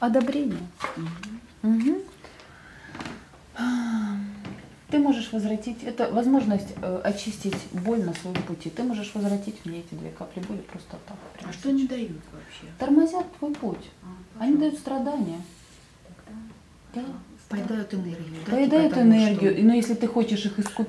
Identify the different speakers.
Speaker 1: одобрение. Угу. Ты можешь возвратить, это возможность э, очистить боль на своем пути. Ты можешь возвратить мне эти две капли боли просто так.
Speaker 2: А что
Speaker 1: сейчас.
Speaker 2: они дают вообще?
Speaker 1: Тормозят твой путь.
Speaker 2: А,
Speaker 1: Они дают страдания. Да.
Speaker 2: Поедают энергию. да,
Speaker 1: Поедают
Speaker 2: типа
Speaker 1: энергию.
Speaker 2: что-
Speaker 1: Но если ты хочешь их искупить,